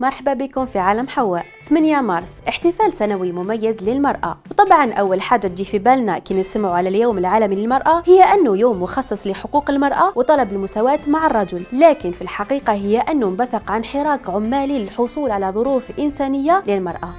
مرحبا بكم في عالم حواء. 8 مارس احتفال سنوي مميز للمرأة. وطبعا أول حاجة تجي في بالنا كي نسمعوا على اليوم العالمي للمرأة هي أنه يوم مخصص لحقوق المرأة وطلب المساواة مع الرجل. لكن في الحقيقة هي أنه انبثق عن حراك عمالي للحصول على ظروف إنسانية للمرأة.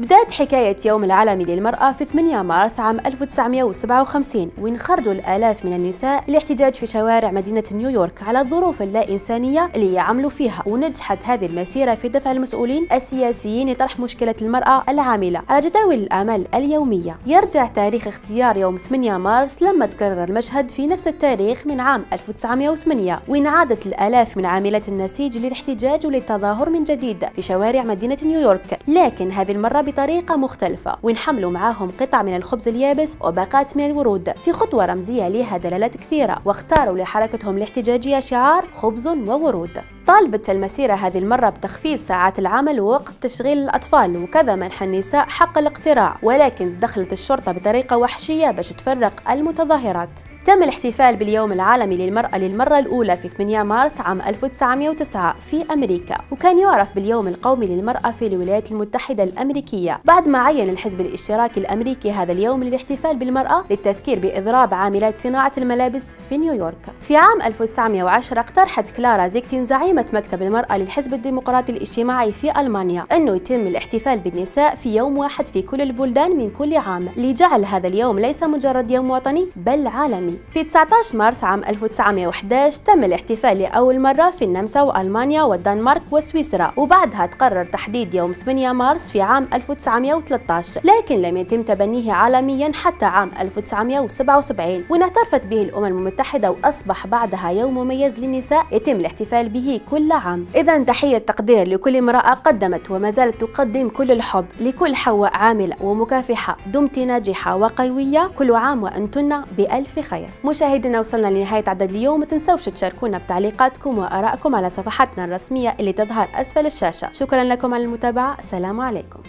بدأت حكاية يوم العالمي للمرأة في 8 مارس عام 1957 وين خرجوا الآلاف من النساء للاحتجاج في شوارع مدينة نيويورك على الظروف اللا إنسانية اللي يعملوا فيها. ونجحت هذه المسيرة في دفع المسؤولين السياسيين لطرح مشكلة المرأة العاملة. على جداول الأعمال اليومية يرجع تاريخ اختيار يوم 8 مارس لما تكرر المشهد في نفس التاريخ من عام 1908 وين عادت الآلاف من عاملات النسيج للاحتجاج وللتظاهر من جديد في شوارع مدينة نيويورك. لكن هذه المرة بطريقة مختلفة وينحملوا معاهم قطع من الخبز اليابس وباقات من الورود. في خطوة رمزية لها دلالات كثيرة واختاروا لحركتهم الاحتجاجية شعار خبز وورود. طالبت المسيرة هذه المرة بتخفيض ساعات العمل ووقف تشغيل الأطفال وكذا منح النساء حق الاقتراع ولكن دخلت الشرطة بطريقة وحشية باش تفرق المتظاهرات. تم الاحتفال باليوم العالمي للمرأة للمرة الأولى في 8 مارس عام 1909 في أمريكا وكان يعرف باليوم القومي للمرأة في الولايات المتحدة الأمريكية. بعد ما عين الحزب الاشتراكي الأمريكي هذا اليوم للاحتفال بالمرأة للتذكير بإضراب عاملات صناعة الملابس في نيويورك. في عام 1910 اقترحت كلارا زيكتين زعيمة مكتب المرأة للحزب الديمقراطي الاجتماعي في ألمانيا أنه يتم الاحتفال بالنساء في يوم واحد في كل البلدان من كل عام. لجعل هذا اليوم ليس مجرد يوم وطني بل عالمي. في 19 مارس عام 1911 تم الاحتفال لأول مرة في النمسا وألمانيا والدنمارك وسويسرا وبعدها تقرر تحديد يوم 8 مارس في عام 1913 لكن لم يتم تبنيه عالميا حتى عام 1977 وإن اعترفت به الأمم المتحدة وأصبح بعدها يوم مميز للنساء يتم الاحتفال به كل عام. إذا تحية تقدير لكل امرأة قدمت وما زالت تقدم كل الحب. لكل حواء عاملة ومكافحة دمت ناجحة وقوية. كل عام وأنتن بألف خير. مشاهدينا وصلنا لنهاية عدد اليوم. ما تنسوش تشاركونا بتعليقاتكم وآرائكم على صفحاتنا الرسمية اللي تظهر أسفل الشاشة. شكرا لكم على المتابعة. السلام عليكم.